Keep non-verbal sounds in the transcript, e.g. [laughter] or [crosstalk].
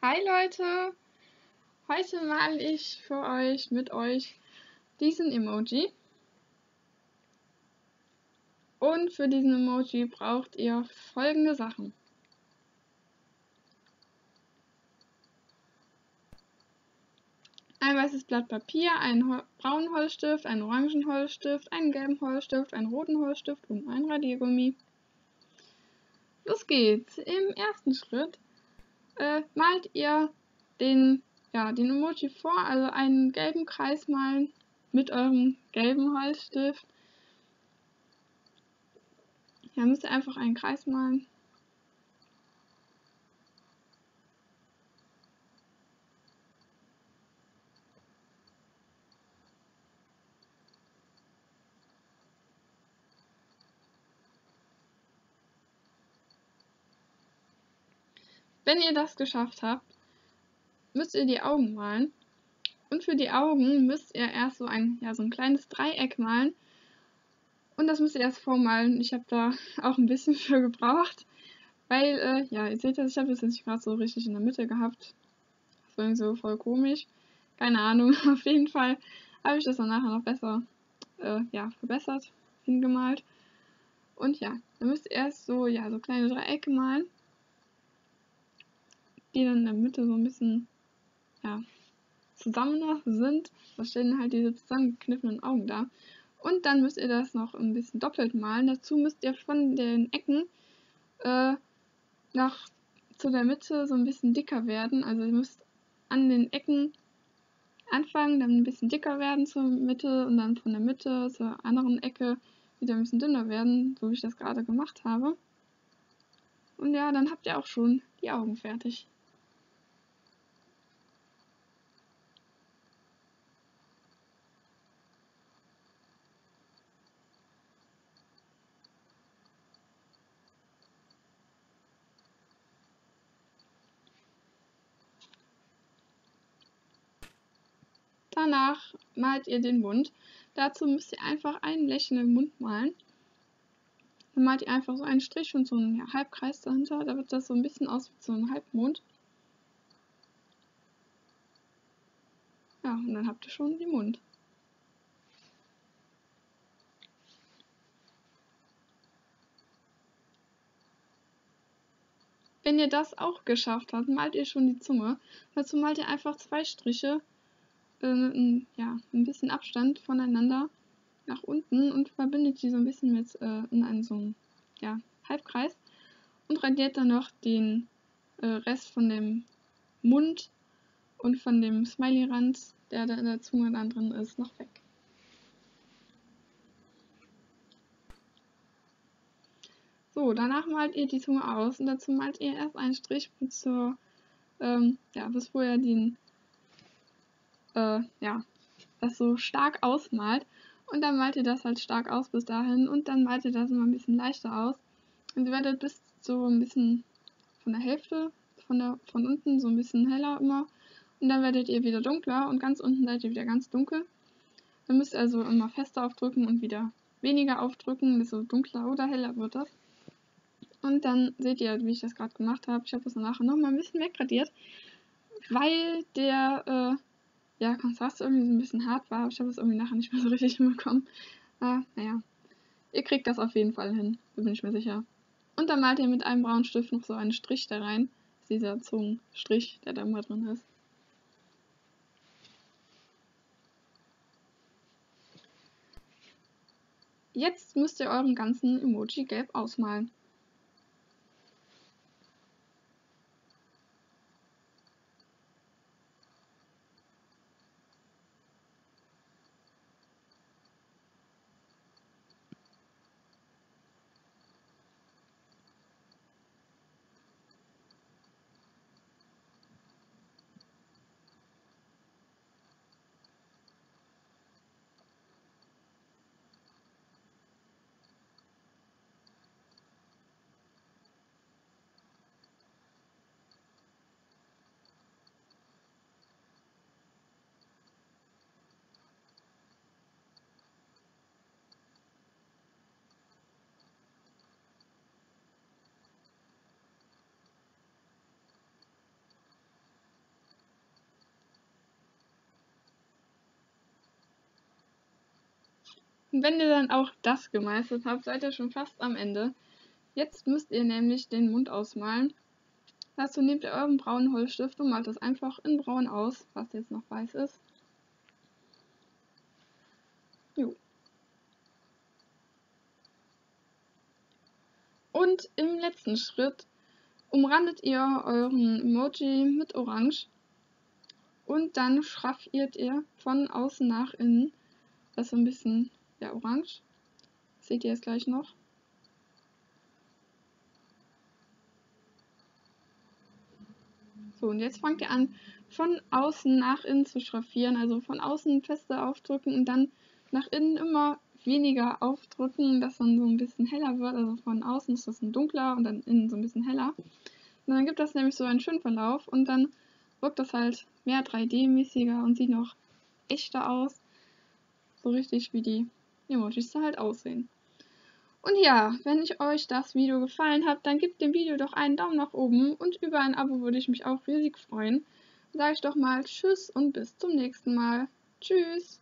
Hi Leute! Heute male ich für euch mit euch diesen Emoji. Und für diesen Emoji braucht ihr folgende Sachen. Ein weißes Blatt Papier, einen braunen Holzstift, einen orangen Holzstift, einen gelben Holzstift, einen roten Holzstift und ein Radiergummi. Los geht's! Im ersten Schritt äh, malt ihr den, ja, den Emoji vor, also einen gelben Kreis malen mit eurem gelben Holzstift. Ja, müsst ihr einfach einen Kreis malen. Wenn ihr das geschafft habt, müsst ihr die Augen malen. Und für die Augen müsst ihr erst so ein, ja, so ein kleines Dreieck malen. Und das müsst ihr erst vormalen. Ich habe da [laughs] auch ein bisschen [laughs] für gebraucht. Weil, äh, ja, ihr seht das, ich habe das jetzt nicht gerade so richtig in der Mitte gehabt. Das war irgendwie so voll komisch. Keine Ahnung. [laughs] Auf jeden Fall habe ich das dann nachher noch besser, äh, ja, verbessert, hingemalt. Und ja, dann müsst ihr erst so, ja, so kleine Dreiecke malen die dann in der Mitte so ein bisschen, ja, zusammen sind. Da stehen halt diese zusammengekniffenen Augen da. Und dann müsst ihr das noch ein bisschen doppelt malen. Dazu müsst ihr von den Ecken äh, nach zu der Mitte so ein bisschen dicker werden. Also ihr müsst an den Ecken anfangen, dann ein bisschen dicker werden zur Mitte und dann von der Mitte zur anderen Ecke wieder ein bisschen dünner werden, so wie ich das gerade gemacht habe. Und ja, dann habt ihr auch schon die Augen fertig. Danach malt ihr den Mund. Dazu müsst ihr einfach einen lächelnden Mund malen. Dann malt ihr einfach so einen Strich und so einen Halbkreis dahinter. Da wird das so ein bisschen aus wie so ein Halbmond. Ja, und dann habt ihr schon den Mund. Wenn ihr das auch geschafft habt, malt ihr schon die Zunge. Dazu malt ihr einfach zwei Striche äh, ja, ein bisschen Abstand voneinander nach unten und verbindet die so ein bisschen mit äh, in einem so einem ja, Halbkreis und radiert dann noch den äh, Rest von dem Mund und von dem Smiley-Rand, der da in der Zunge dann drin ist, noch weg. So, danach malt ihr die Zunge aus und dazu malt ihr erst einen Strich bis zur, ähm, ja, bis vorher den äh, ja, das so stark ausmalt. Und dann malt ihr das halt stark aus bis dahin und dann malt ihr das immer ein bisschen leichter aus. Und ihr werdet bis so ein bisschen von der Hälfte, von, der, von unten so ein bisschen heller immer. Und dann werdet ihr wieder dunkler und ganz unten seid ihr wieder ganz dunkel. Dann müsst ihr also immer fester aufdrücken und wieder weniger aufdrücken, desto dunkler oder heller wird das. Und dann seht ihr, wie ich das gerade gemacht habe. Ich habe das nachher nochmal ein bisschen wegradiert, weil der äh, ja, Kontrast irgendwie so ein bisschen hart war, aber ich habe es irgendwie nachher nicht mehr so richtig [laughs] hinbekommen. Aber naja, ihr kriegt das auf jeden Fall hin, bin ich mir sicher. Und dann malt ihr mit einem braunen Stift noch so einen Strich da rein. Dieser Zungenstrich, der da immer drin ist. Jetzt müsst ihr euren ganzen Emoji gelb ausmalen. Und wenn ihr dann auch das gemeistert habt, seid ihr schon fast am Ende. Jetzt müsst ihr nämlich den Mund ausmalen. Dazu nehmt ihr euren braunen Holzstift und malt das einfach in braun aus, was jetzt noch weiß ist. Jo. Und im letzten Schritt umrandet ihr euren Emoji mit Orange und dann schraffiert ihr von außen nach innen das so ein bisschen ja, orange. Seht ihr es gleich noch. So, und jetzt fangt ihr an, von außen nach innen zu schraffieren. Also von außen fester aufdrücken und dann nach innen immer weniger aufdrücken, dass dann so ein bisschen heller wird. Also von außen ist das ein dunkler und dann innen so ein bisschen heller. Und dann gibt das nämlich so einen schönen Verlauf und dann wirkt das halt mehr 3D-mäßiger und sieht noch echter aus. So richtig wie die Emojis da halt aussehen. Und ja, wenn ich euch das Video gefallen hat, dann gebt dem Video doch einen Daumen nach oben und über ein Abo würde ich mich auch riesig freuen. Sage ich doch mal Tschüss und bis zum nächsten Mal. Tschüss!